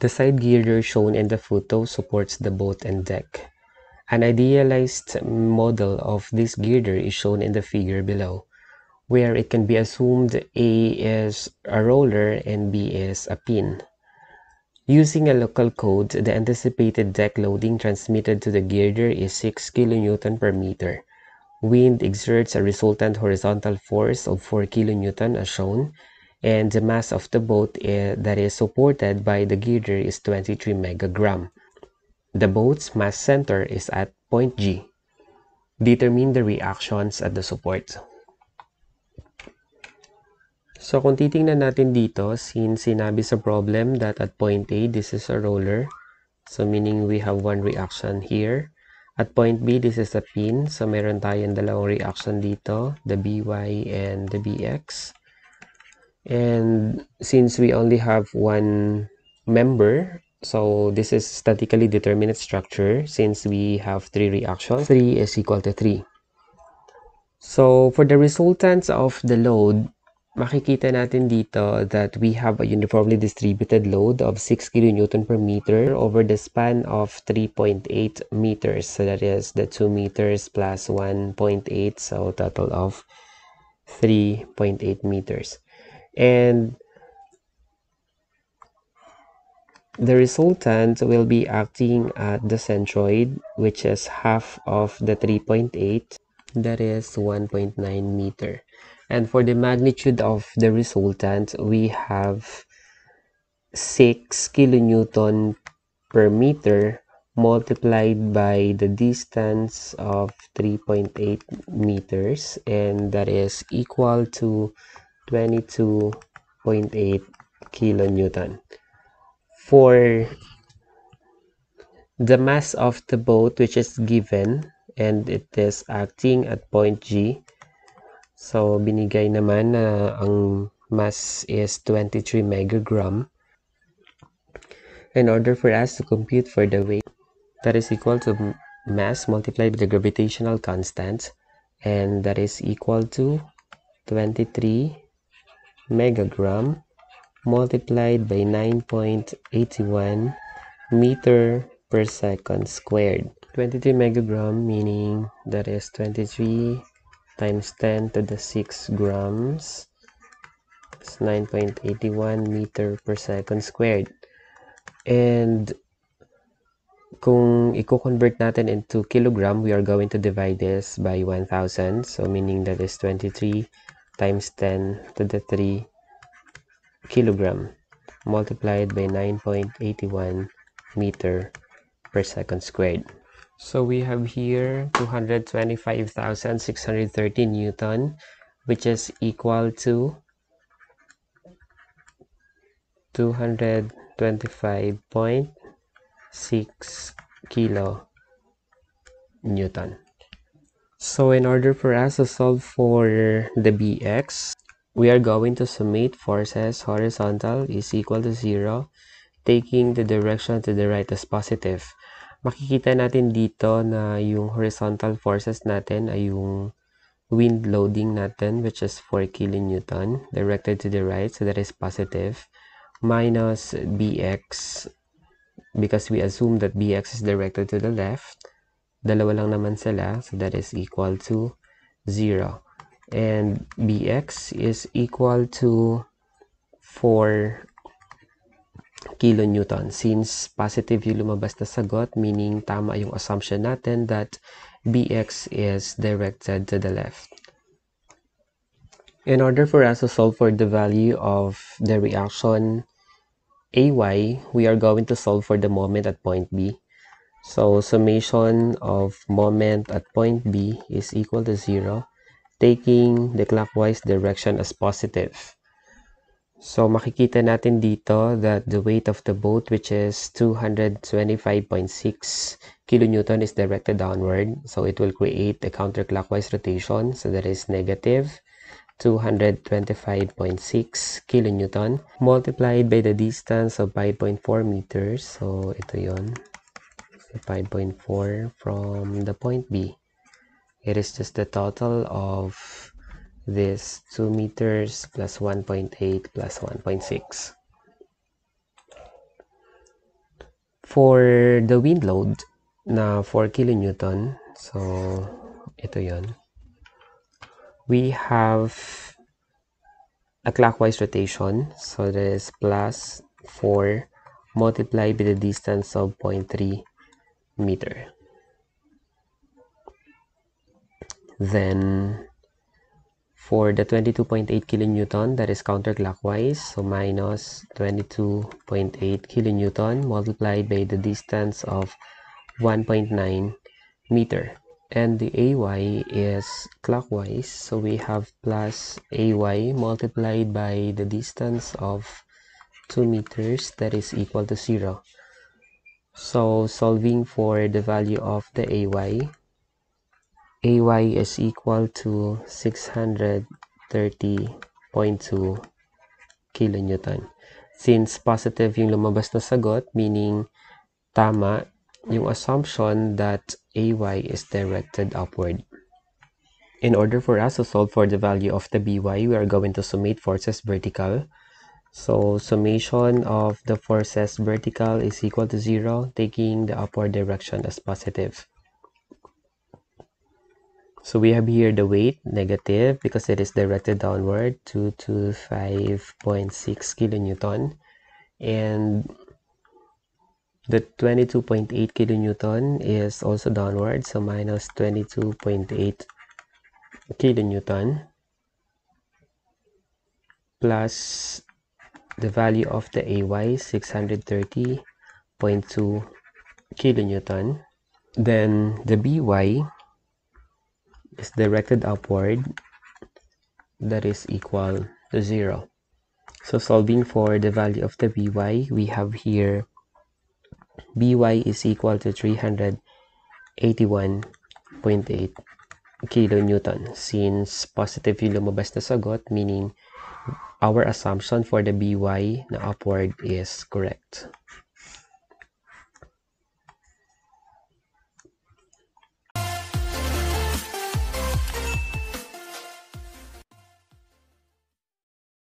The side girder shown in the photo supports the boat and deck. An idealized model of this girder is shown in the figure below, where it can be assumed A is a roller and B is a pin. Using a local code, the anticipated deck loading transmitted to the girder is 6 kN per meter. Wind exerts a resultant horizontal force of 4 kN as shown, and the mass of the boat uh, that is supported by the girder is 23 megagram. The boat's mass center is at point G. Determine the reactions at the support. So kung titingnan natin dito, since sinabi sa problem that at point A, this is a roller, so meaning we have one reaction here. At point B, this is a pin, so meron tayong dalawang reaction dito, the BY and the BX. And since we only have one member, so this is statically determinate structure since we have three reactions. 3 is equal to 3. So for the resultants of the load, makikita natin dito that we have a uniformly distributed load of 6 kilonewton per meter over the span of 3.8 meters. So that is the 2 meters plus 1.8, so total of 3.8 meters and the resultant will be acting at the centroid which is half of the 3.8 that is 1.9 meter. And for the magnitude of the resultant we have 6 kilonewton per meter multiplied by the distance of 3.8 meters and that is equal to 22.8 kilonewton. For the mass of the boat which is given and it is acting at point G. So binigay naman na ang mass is 23 megagram. In order for us to compute for the weight that is equal to mass multiplied by the gravitational constant and that is equal to 23 megagram multiplied by 9.81 meter per second squared. 23 megagram meaning that is 23 times 10 to the 6 grams. It's 9.81 meter per second squared. And kung i-convert natin into kilogram, we are going to divide this by 1,000. So meaning that is 23 times 10 to the 3 kilogram multiplied by 9.81 meter per second squared. So we have here 225,630 Newton which is equal to 225.6 kilo Newton. So in order for us to solve for the bx, we are going to summate forces horizontal is equal to 0, taking the direction to the right as positive. Makikita natin dito na yung horizontal forces natin ay yung wind loading natin which is 4 kilonewton directed to the right so that is positive minus bx because we assume that bx is directed to the left dalawa lang naman sila so that is equal to 0 and bx is equal to 4 kilonewton since positive yung lumabas na sagot meaning tama yung assumption natin that bx is directed to the left. In order for us to solve for the value of the reaction ay we are going to solve for the moment at point b So summation of moment at point B is equal to 0, taking the clockwise direction as positive. So makikita natin dito that the weight of the boat which is 225.6 kilonewton is directed downward. So it will create a counterclockwise rotation. So that is negative 225.6 kilonewton multiplied by the distance of 5.4 meters. So ito yon 5.4 from the point B. It is just the total of this 2 meters plus 1.8 plus 1.6. For the wind load na 4 kilonewton, so ito yon. We have a clockwise rotation, so that is plus 4 multiplied by the distance of 0.3 meter. Then for the 22.8 kilonewton, that is counterclockwise, so minus 22.8 kilonewton multiplied by the distance of 1.9 meter. And the AY is clockwise, so we have plus AY multiplied by the distance of 2 meters, that is equal to 0. So solving for the value of the AY, AY is equal to 630.2 kilonewton. Since positive yung lumabas na sagot, meaning tama yung assumption that AY is directed upward. In order for us to solve for the value of the BY, we are going to summate forces vertical. So summation of the forces vertical is equal to 0, taking the upward direction as positive. So we have here the weight negative because it is directed downward to 5.6 kilonewton and the 22.8 kilonewton is also downward so minus 22.8 kilonewton plus the value of the AY is 630.2 kilonewton then the BY is directed upward that is equal to 0. So solving for the value of the By, we have here By is equal to 381.8 kilonewton since positive yung lumabas na sagot meaning our assumption for the By na upward is correct.